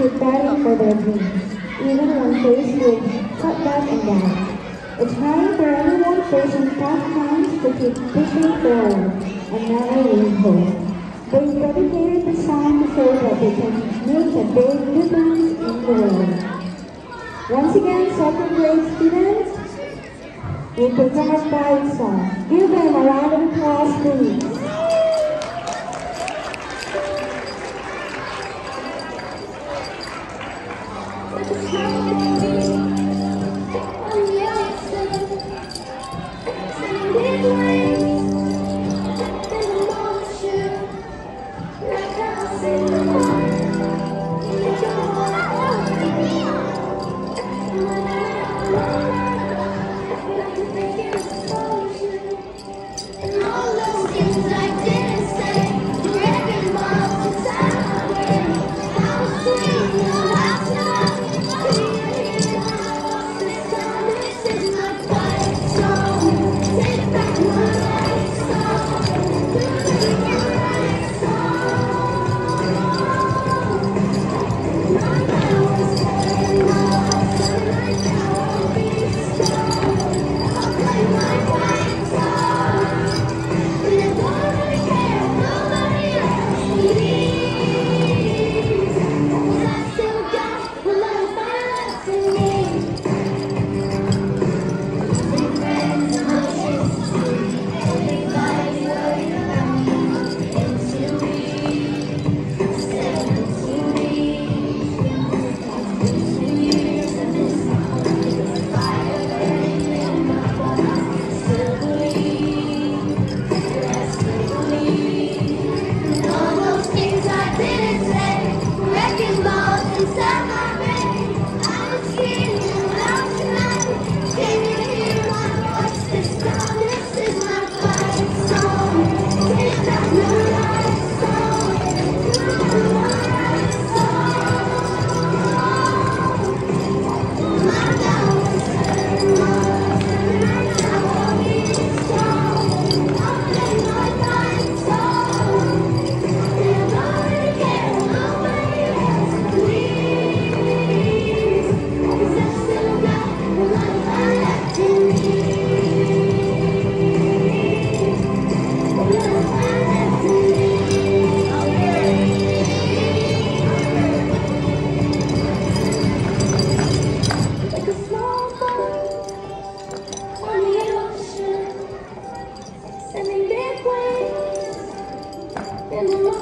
keep fighting for their dreams, even when faced with setback and doubt. It's time for anyone facing tough times to keep pushing forward and never lose hope. They dedicated the song to show that they can make a big difference in the world. Once again, second grade students, we present pride song. Give them a round of applause, please.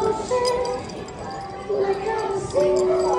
i'm a sing i'm a singer